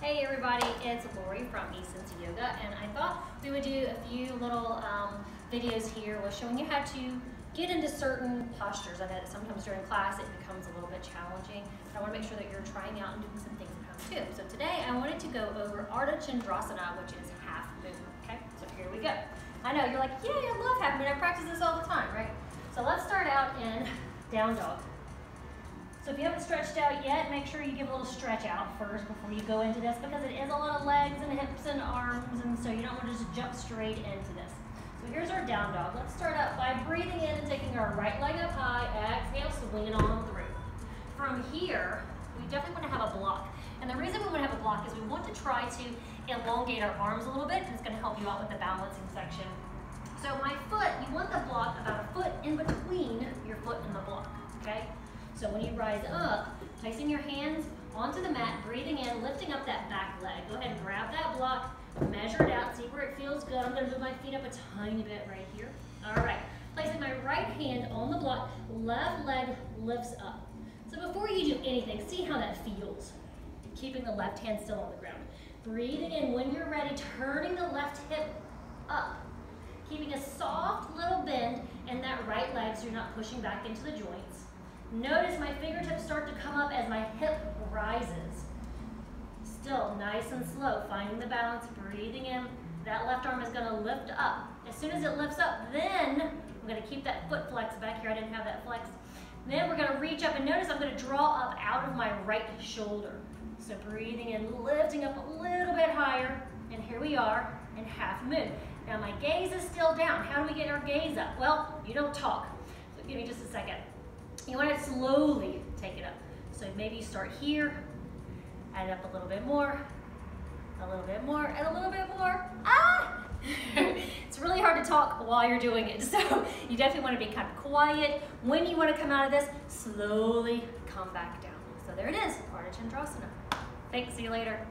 Hey everybody, it's Lori from East Cincy Yoga and I thought we would do a few little um, videos here with showing you how to get into certain postures. I know that sometimes during class it becomes a little bit challenging, but I want to make sure that you're trying out and doing some things at home too. So today I wanted to go over Ardha Chandrasana, which is half moon, okay? So here we go. I know, you're like, yeah, I love half moon, I practice this all the time, right? So let's start out in down dog. So if you haven't stretched out yet, make sure you give a little stretch out first before you go into this because it is a lot of legs and hips and arms and so you don't want to just jump straight into this. So here's our down dog. Let's start up by breathing in and taking our right leg up high, exhale, swing it on through. From here, we definitely want to have a block. And the reason we want to have a block is we want to try to elongate our arms a little bit and it's going to help you out with the balancing section. So my foot, you want the block about a foot in between your foot and the block, okay? So when you rise up, placing your hands onto the mat, breathing in, lifting up that back leg. Go ahead and grab that block, measure it out, see where it feels good. I'm gonna move my feet up a tiny bit right here. All right, placing my right hand on the block, left leg lifts up. So before you do anything, see how that feels. Keeping the left hand still on the ground. Breathing in when you're ready, turning the left hip up. Keeping a soft little bend in that right leg so you're not pushing back into the joints. Notice my fingertips start to come up as my hip rises. Still nice and slow, finding the balance, breathing in. That left arm is gonna lift up. As soon as it lifts up, then I'm gonna keep that foot flex back here. I didn't have that flex. Then we're gonna reach up and notice I'm gonna draw up out of my right shoulder. So breathing in, lifting up a little bit higher. And here we are in half moon. Now my gaze is still down. How do we get our gaze up? Well, you don't talk. So give me just a second. You want to slowly take it up. So maybe you start here, add up a little bit more, a little bit more, and a little bit more. Ah! it's really hard to talk while you're doing it. So you definitely want to be kind of quiet. When you want to come out of this, slowly come back down. So there it is, Ardha Chandrasana. Thanks, see you later.